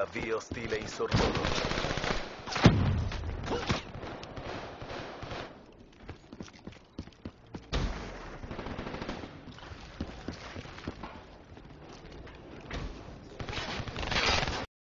avvio ostile in sorvolo.